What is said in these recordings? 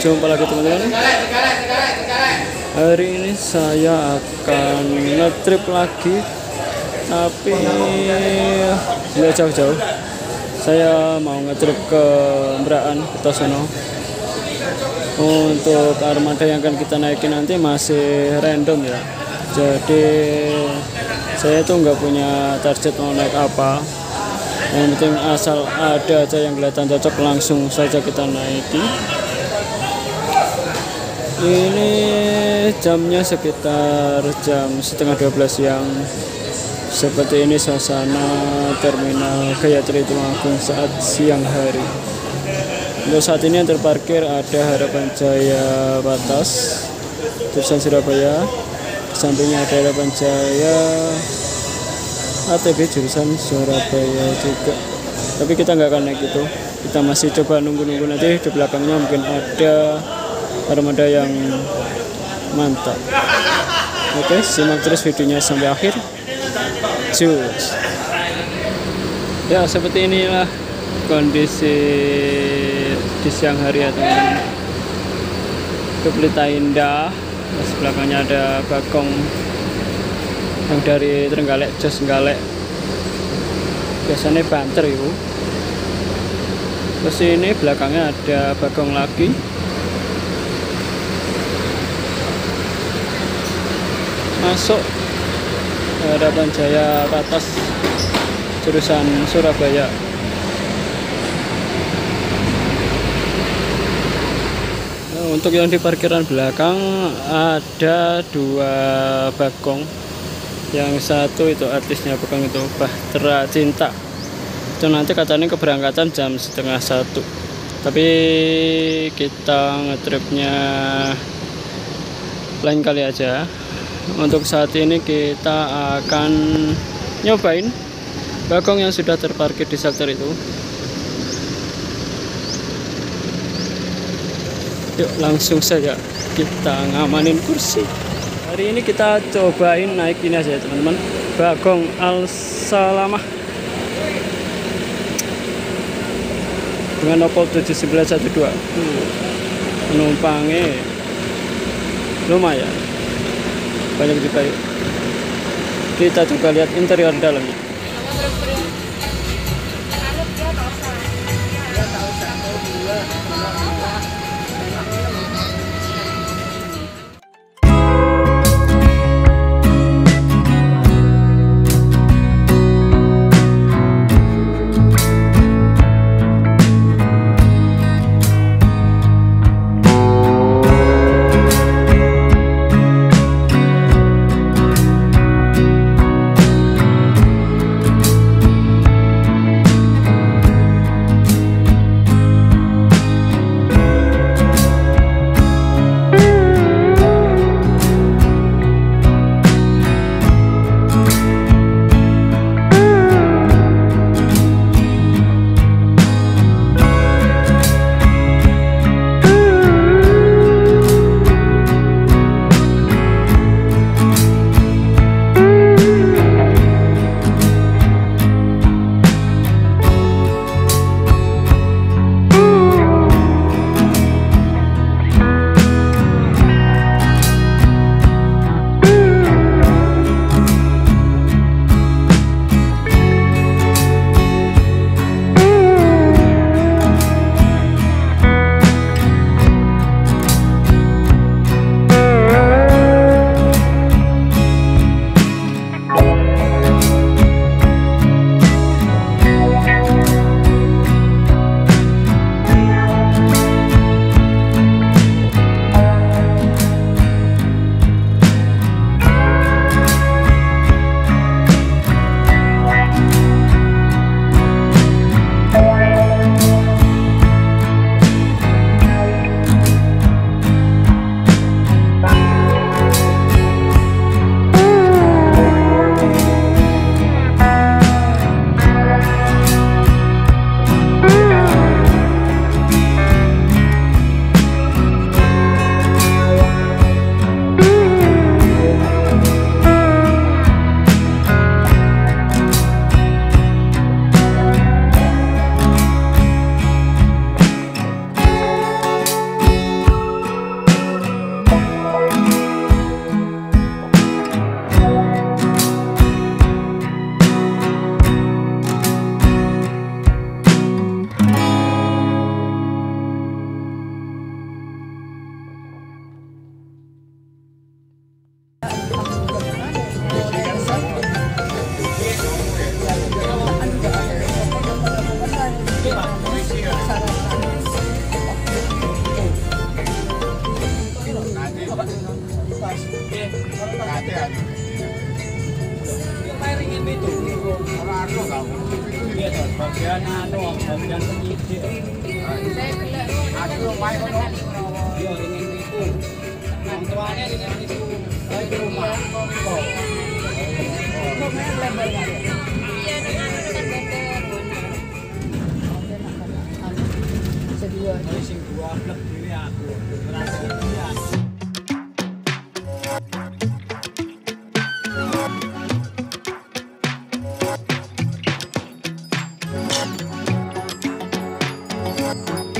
Jumpa lagi teman-teman. Hari ini saya akan ngetrip lagi Tapi nggak jauh-jauh. Saya mau ngetrip ke Mberaan, Kertosono Untuk armada yang akan kita naikin nanti masih random ya. Jadi saya tuh nggak punya target mau naik apa yang penting asal ada aja yang kelihatan cocok langsung saja kita naiki. Ini jamnya sekitar jam setengah 12 siang. Seperti ini suasana terminal Gayatri Tulungagung saat siang hari. Untuk saat ini yang terparkir ada Harapan Jaya Batas jurusan Surabaya. Sampingnya ada Harapan Jaya ATB jurusan Surabaya juga. Tapi kita nggak akan naik itu. Kita masih coba nunggu-nunggu nanti di belakangnya mungkin ada armada yang mantap. Oke simak terus videonya sampai akhir. Cus ya seperti inilah kondisi di siang hari ya teman-teman. Indah. Terus belakangnya ada bakong yang dari Trenggalek Jos Galek. Biasanya banter itu terus ini belakangnya ada bagong lagi. Masuk harapan jaya atas jurusan Surabaya. Nah, untuk yang di parkiran belakang ada dua bagong yang satu itu artisnya bukan itu Bahtera Cinta. Itu nanti katanya keberangkatan jam setengah satu. Tapi kita ngetripnya lain kali aja. Untuk saat ini kita akan nyobain bagong yang sudah terparkir di shelter itu. Yuk langsung saja kita ngamanin kursi Hari ini kita cobain naik ini aja ya teman-teman. Bagong Al Salamah Dengan Opel 7912 hmm. Penumpangnya lumayan. Banyak juga Kita coba lihat interior dalamnya Jadi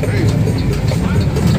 Terus. Wah,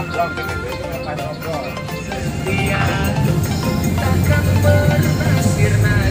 Bangkrong gitu-gitu, depan ngobrol. takkan sirna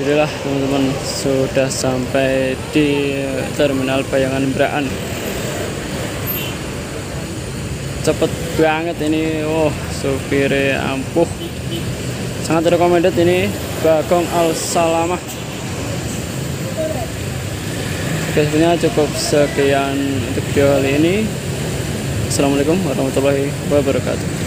Alhamdulillah teman-teman sudah sampai di terminal Bayangan Beraan cepet banget ini. Oh supirnya ampuh. Sangat recommended ini Bagong Al Salamah sebenarnya cukup sekian untuk video kali ini. Assalamualaikum warahmatullahi wabarakatuh